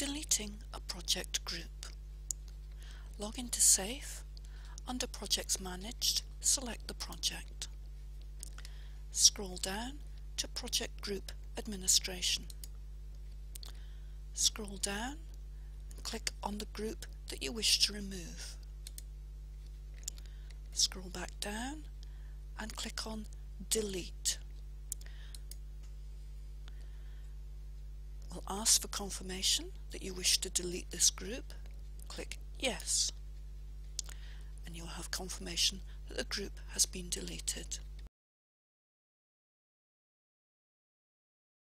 Deleting a project group. Log into SAFE. Under Projects Managed, select the project. Scroll down to Project Group Administration. Scroll down and click on the group that you wish to remove. Scroll back down and click on Delete. Ask for confirmation that you wish to delete this group. Click Yes and you'll have confirmation that the group has been deleted.